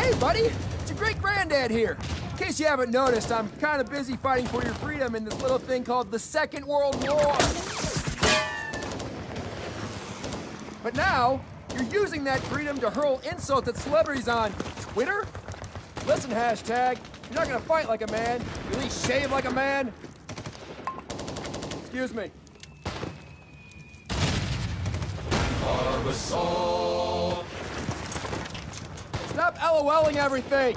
Hey, buddy! It's your great granddad here. In case you haven't noticed, I'm kind of busy fighting for your freedom in this little thing called the Second World War. But now, you're using that freedom to hurl insults at celebrities on Twitter? Listen, hashtag, you're not gonna fight like a man. You at least shave like a man. Excuse me. Stop LOLing everything!